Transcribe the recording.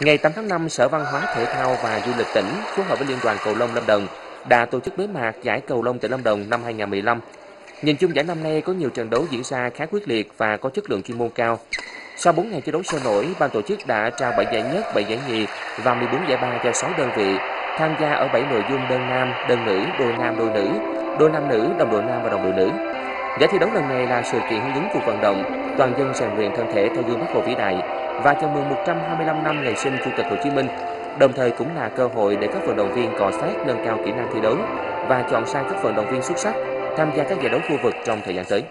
Ngày 8 tháng 5, Sở Văn hóa Thể thao và Du lịch tỉnh phối hợp với Liên đoàn Cầu lông Lâm Đồng đã tổ chức bế mạc giải Cầu lông tỉnh Lâm Đồng năm 2015. Nhìn chung giải năm nay có nhiều trận đấu diễn ra khá quyết liệt và có chất lượng chuyên môn cao. Sau 4 ngày thi đấu sôi nổi, ban tổ chức đã trao 7 giải nhất, 7 giải nhì và 14 giải ba cho 6 đơn vị tham gia ở 7 nội dung đơn nam, đơn nữ, đôi nam, đôi nữ, đôi nam nữ, đồng đội nam và đồng đội nữ. Giải thi đấu lần này là sự kiện hướng ứng cuộc vận động toàn dân rèn luyện thân thể theo gương Bác Hồ vĩ đại và chào mừng 125 năm ngày sinh Chủ tịch Hồ Chí Minh. Đồng thời cũng là cơ hội để các vận động viên cọ sát, nâng cao kỹ năng thi đấu và chọn sang các vận động viên xuất sắc tham gia các giải đấu khu vực trong thời gian tới.